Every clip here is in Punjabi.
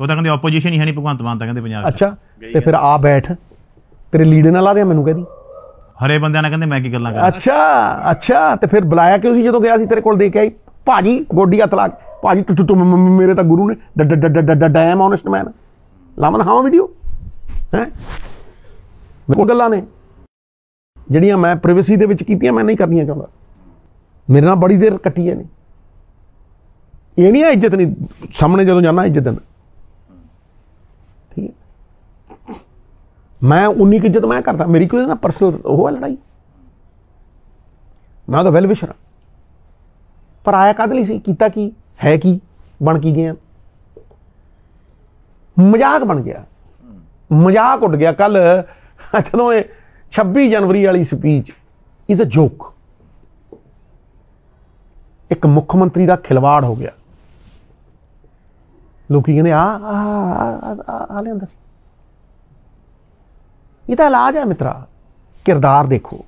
ਉਹ ਤਾਂ ਕਹਿੰਦੇ ਆਪੋਜੀਸ਼ਨ ਹੀ ਹੈ ਨਹੀਂ ਭਗਵੰਤ ਮਾਨ ਤਾਂ ਕਹਿੰਦੇ ਪੰਜਾਬ 'ਚ। ਅੱਛਾ ਤੇ ਫਿਰ ਆ ਬੈਠ। ਤੇਰੇ ਲੀੜੇ ਨਾਲ ਲਾ ਦਿਆਂ ਮੈਨੂੰ ਕਹਦੀ ਹਰੇ ਬੰਦਿਆਂ ਨਾਲ ਕਹਿੰਦੇ ਮੈਂ ਕੀ ਗੱਲਾਂ ਕਰਾਂ। ਅੱਛਾ ਅੱਛਾ ਤੇ ਫਿਰ ਬੁਲਾਇਆ ਕਿਉਂ ਸੀ ਜਦੋਂ ਗਿਆ ਸੀ ਤੇਰੇ ਕੋਲ ਦੇ ਕੇ ਆਈ? ਭਾਜੀ ਗੋਡੀ ਹੱਥ ਲਾ ਕੇ, ਭਾਜੀ ਤੂੰ ਤੂੰ ਮੇਰੇ ਤਾਂ ਗੁਰੂ ਨੇ। ਡ ਡ ਡ ਡ ਡੈਮ ਓਨੈਸਟ ਮੈਨ ਲਾਮਨ ਹਾਂ ਵੀਡੀਓ ਹੈ? ਉਹ ਗੱਲਾਂ ਨੇ। ਜਿਹੜੀਆਂ ਮੈਂ ਪ੍ਰਾਈਵੇਸੀ ਦੇ ਵਿੱਚ ਕੀਤੀਆਂ ਮੈਂ ਨਹੀਂ ਕਰਨੀਆਂ ਚਾਹੁੰਦਾ। ਮੇਰੇ ਨਾਲ ਬੜੀ ਦੇਰ ਕੱਟੀ ਹੈ ਨੇ ਇਹ ਨਹੀਂ ਆ ਇੱਜ਼ਤ ਨਹੀਂ। ਸਾਹਮਣੇ ਜਦੋਂ ਜਾਣਾ ਇੱਜ਼ਤ ਦੇਣਾ ਠੀਕ ਹੈ ਮੈਂ ਉਨੀ ਕੁ ਇੱਜ਼ਤ ਮੈਂ ਕਰਦਾ। ਮੇਰੀ ਕੋਈ ਨਾ ਪਰਸਨਲ ਉਹ ਹੈ ਲੜਾਈ। ਮੈਂ ਤਾਂ ਵੈਲ ਵਿਸ਼ਰ ਪਰ ਆਇਆ ਕਦ ਲਈ ਸੀ? ਕੀਤਾ ਕੀ? ਹੈ ਕੀ? ਬਣ ਕੀ ਗਿਆ ਮਜ਼ਾਕ ਬਣ ਗਿਆ। ਮਜ਼ਾਕ ਉੱਡ ਗਿਆ। ਕੱਲ ਜਦੋਂ ਇਹ 26 ਜਨਵਰੀ ਵਾਲੀ ਸਪੀਚ ਇਜ਼ ਅ ਜੋਕ ਇੱਕ ਮੁੱਖ ਮੰਤਰੀ ਦਾ ਖਿਲਵਾੜ ਹੋ ਗਿਆ। ਲੋਕੀ ਕਹਿੰਦੇ ਆ ਆ- ਆ ਆ ਲਿਆਂਦਾ ਸੀ। ਇਹਦਾ ਇਲਾਜ ਹੈ ਮਿੱਤਰਾ, ਕਿਰਦਾਰ ਦੇਖੋ।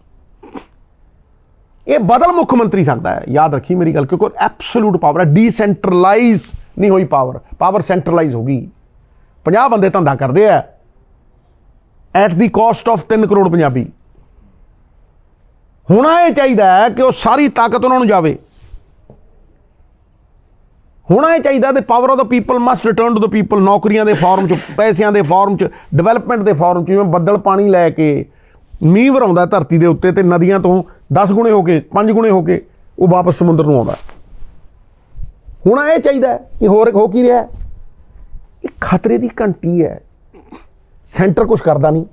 ਇਹ ਬਦਲ ਮੁੱਖ ਮੰਤਰੀ ਸਕਦਾ ਹੈ। ਯਾਦ ਰੱਖੀ ਮੇਰੀ ਗੱਲ, ਕਿਉਂਕਿ ਐਬਸੋਲੂਟ ਪਾਵਰ ਹੈ। ਡੀਸੈਂਟਰਲਾਈਜ਼ ਨਹੀਂ ਹੋਈ ਪਾਵਰ ਪਾਵਰ ਸੈਂਟਰਲਾਈਜ਼ ਹੋ ਗਈ। 50 ਬੰਦੇ ਧੰਦਾ ਕਰਦੇ ਆ। At the cost of 3 crore Punjabi. ਹੋਣਾ ਇਹ ਚਾਹੀਦਾ ਹੈ ਕਿ ਉਹ ਸਾਰੀ ਤਾਕਤ ਉਹਨਾਂ ਨੂੰ ਜਾਵੇ। ਹੋਣਾ ਇਹ ਚਾਹੀਦਾ ਤੇ power of the people must return to the people ਨੌਕਰੀਆਂ ਦੇ ਫਾਰਮ ਚ, ਪੈਸਿਆਂ ਦੇ ਫਾਰਮ ਚ ਡਿਵੈਲਪਮੈਂਟ ਦੇ ਫਾਰਮ ਚ, ਜਿਵੇਂ ਬੱਦਲ ਪਾਣੀ ਲੈ ਕੇ ਮੀਂਹ ਵਰਾਉਂਦਾ ਧਰਤੀ ਦੇ ਉੱਤੇ ਤੇ ਨਦੀਆਂ ਤੋਂ 10 ਗੁਣੇ ਹੋ ਕੇ 5 ਗੁਣੇ ਹੋ ਕੇ ਉਹ ਵਾਪਸ ਸਮੁੰਦਰ ਨੂੰ ਆਉਂਦਾ। ਹੋਣਾ ਇਹ ਚਾਹੀਦਾ ਕਿ ਹੋਰ ਹੋ ਕੀ ਰਿਹਾ ਇਹ ਖਤਰੇ ਦੀ ਘੰਟੀ ਹੈ। ਸੈਂਟਰ ਕੁਝ ਕਰਦਾ ਨਹੀਂ।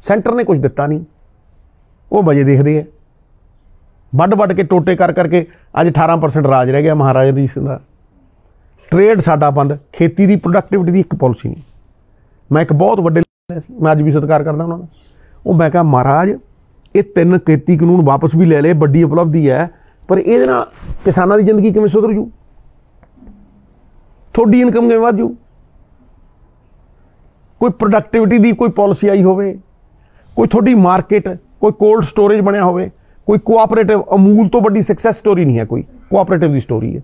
ਸੈਂਟਰ ਨੇ ਕੁਝ ਦਿੱਤਾ ਨਹੀਂ। ਉਹ ਵਜੇ ਦੇਖਦੇ ਆ। ਵੱਡ ਵੱਡ ਕੇ ਟੋਟੇ ਕਰ ਕਰਕੇ ਅੱਜ 18% ਰਾਜ ਰਹਿ ਗਿਆ ਮਹਾਰਾਜਾ ਦੀ ਸਿੰਘ ਦਾ। ਟ੍ਰੇਡ ਸਾਡਾ ਬੰਦ, ਖੇਤੀ ਦੀ ਪ੍ਰੋਡਕਟਿਵਿਟੀ ਦੀ ਇੱਕ ਪਾਲਿਸੀ ਨਹੀਂ। ਮੈਂ ਇੱਕ ਬਹੁਤ ਵੱਡੇ leader ਸੀ ਮੈਂ ਅੱਜ ਵੀ ਸਤਿਕਾਰ ਕਰਦਾ ਉਹਨਾਂ ਦਾ ਉਹ ਮੈਂ ਕਿਹਾ, ਮਹਾਰਾਜ, ਇਹ ਤਿੰਨ ਖੇਤੀ ਕਾਨੂੰਨ ਵਾਪਸ ਵੀ ਲੈ ਲਏ, ਵੱਡੀ ਉਪਲਬਧੀ ਹੈ, ਪਰ ਇਹਦੇ ਨਾਲ ਕਿਸਾਨਾਂ ਦੀ ਜ਼ਿੰਦਗੀ ਕਿਵੇਂ ਸੁਧਰ ਜੂ? ਤੁਹਾਡੀ ਇਨਕਮ ਕਿਵੇਂ ਵੱਧ ਜੂ? ਕੋਈ ਪ੍ਰੋਡਕਟਿਵਿਟੀ ਦੀ ਕੋਈ ਪਾਲਿਸੀ ਆਈ ਹੋਵੇ, ਕੋਈ ਤੁਹਾਡੀ ਮਾਰਕੀਟ ਕੋਈ ਕੋਲਡ ਸਟੋਰੇਜ ਬਣਿਆ ਹੋਵੇ, ਕੋਈ ਕੋਆਪਰੇਟਿਵ ਅਮੂਲ ਤੋਂ ਵੱਡੀ ਸਕਸੈਸ ਸਟੋਰੀ ਨਹੀਂ ਹੈ ਕੋਈ। ਕੋਆਪਰੇਟਿਵ ਦੀ ਸਟੋਰੀ ਹੈ।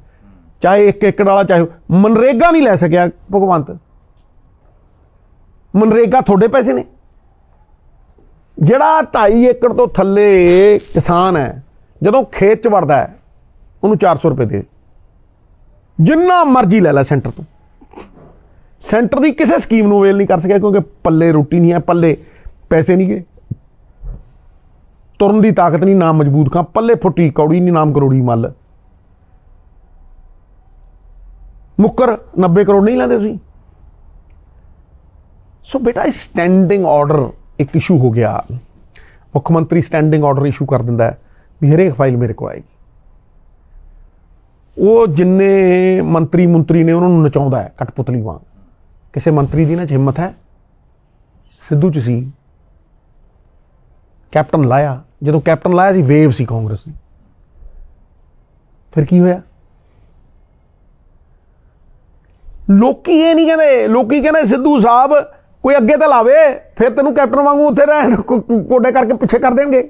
ਚਾਹੇ ਇੱਕ ਏਕੜ ਵਾਲਾ ਚਾਹੇ ਮਨਰੇਗਾ ਨਹੀਂ ਲੈ ਸਕਿਆ ਭਗਵੰਤ। ਮਨਰੇਗਾ ਤੁਹਾਡੇ ਪੈਸੇ ਨੇ। ਜਿਹੜਾ 2.5 ਏਕੜ ਤੋਂ ਥੱਲੇ ਕਿਸਾਨ ਹੈ, ਜਦੋਂ ਖੇਤ ਚ ਵੜਦਾ ਹੈ, ਉਹਨੂੰ 400 ਰੁਪਏ ਦੇ। ਜਿੰਨਾ ਮਰਜ਼ੀ ਲੈ ਲੈ ਸੈਂਟਰ ਤੋਂ। ਸੈਂਟਰ ਦੀ ਕਿਸੇ ਸਕੀਮ ਨੂੰ ਵੇਲ ਨਹੀਂ ਕਰ ਸਕਿਆ ਕਿਉਂਕਿ ਪੱਲੇ ਰੋਟੀ ਨਹੀਂ ਹੈ, ਪੱਲੇ ਪੈਸੇ ਨਹੀਂ ਗਏ। ਤੁਰਨ ਦੀ ਤਾਕਤ ਨਹੀਂ, ਨਾ ਮਜ਼ਬੂਤ ਖਾਂ, ਪੱਲੇ ਫੁੱਟੀ ਕੌੜੀ ਨਹੀਂ, ਨਾਮ ਕਰੋੜੀ ਮੱਲ। ਮੁੱਕਰ 90 ਕਰੋੜ ਨਹੀਂ ਲੈਂਦੇ ਤੁਸੀਂ। ਸੋ ਬੇਟਾ, ਇਹ ਸਟੈਂਡਿੰਗ ਆਰਡਰ ਇੱਕ ਇਸ਼ੂ ਹੋ ਗਿਆ। ਮੁੱਖ ਮੰਤਰੀ ਸਟੈਂਡਿੰਗ ਆਰਡਰ ਇਸ਼ੂ ਕਰ ਦਿੰਦਾ ਵੀ ਹਰੇਕ ਫਾਈਲ ਮੇਰੇ ਕੋਲ ਆਏਗੀ। ਉਹ ਜਿੰਨੇ ਮੰਤਰੀ ਮੰਤਰੀ ਨੇ, ਉਹਨਾਂ ਨੂੰ ਨਚਾਉਂਦਾ ਹੈ ਕਟਪੁਤਲੀ ਵਾਂਗ। ਕਿਸੇ ਮੰਤਰੀ ਦੀ ਨਾ ਚ ਹਿੰਮਤ ਹੈ, ਸਿੱਧੂ ਚ ਸੀ। ਕੈਪਟਨ ਲਾਇਆ। ਜਦੋਂ ਕੈਪਟਨ ਲਾਇਆ ਸੀ ਵੇਵ ਸੀ ਕਾਂਗਰਸ ਦੀ। ਫਿਰ ਕੀ ਹੋਇਆ? ਲੋਕੀ ਇਹ ਨਹੀਂ ਕਹਿੰਦੇ, ਲੋਕੀ ਕਹਿੰਦੇ ਸਿੱਧੂ ਸਾਹਿਬ ਕੋਈ ਅੱਗੇ ਤਾਂ ਲਾਵੇ, ਫਿਰ ਤੈਨੂੰ ਕੈਪਟਨ ਵਾਂਗੂ ਉੱਥੇ ਰਹਿਣ ਕੋਡੇ ਕਰਕੇ ਪਿੱਛੇ ਕਰ ਦੇਣਗੇ।